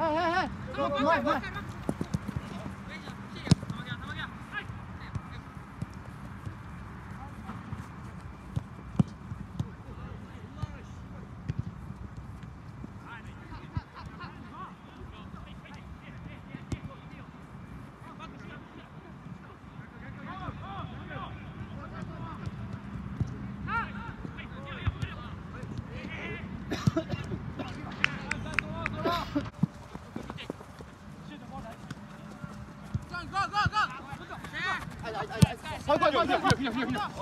Hey, hey, hey. Come on, come. viens, viens, viens, viens.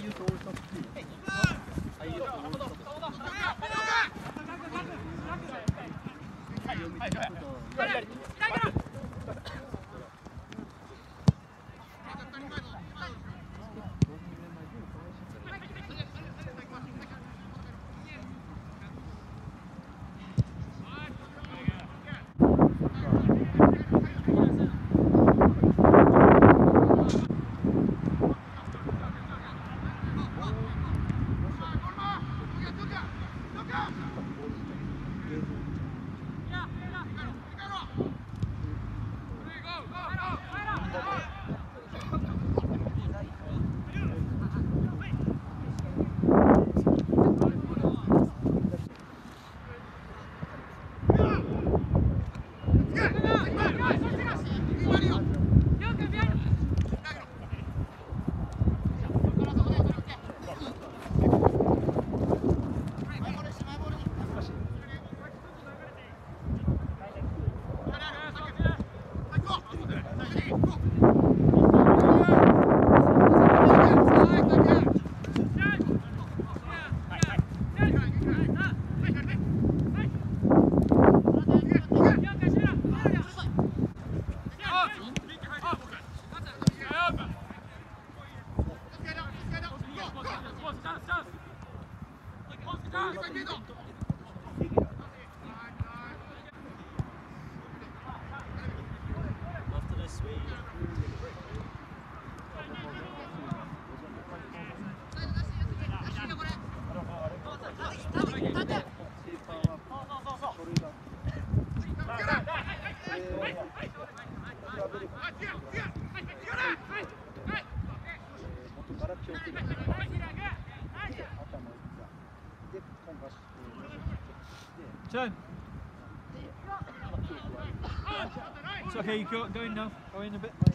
I use Turn. It's okay, you go, go in now. Go in a bit.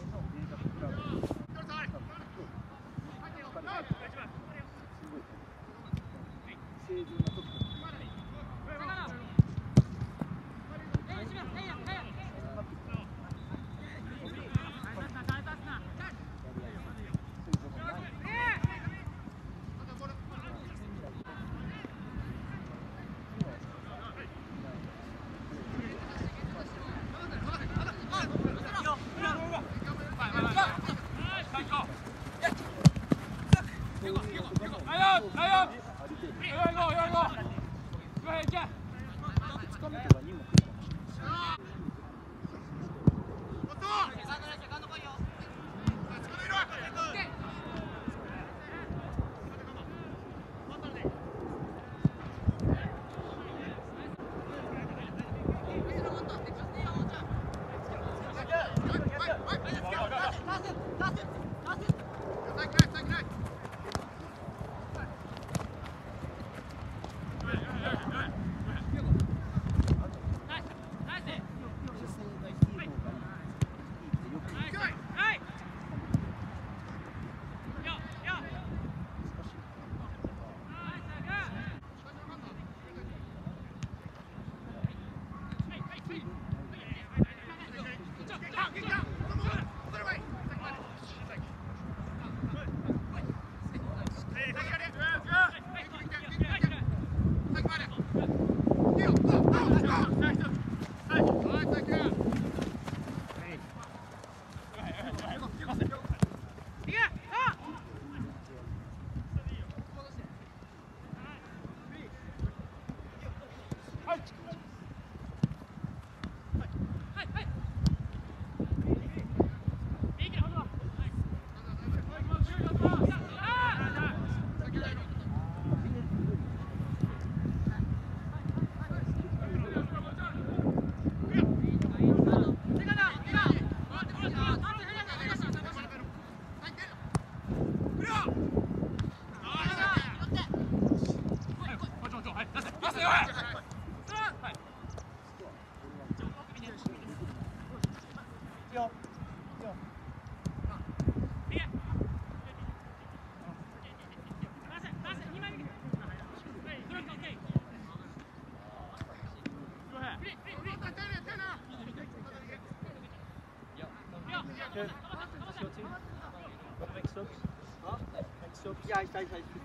Make subs. Yeah,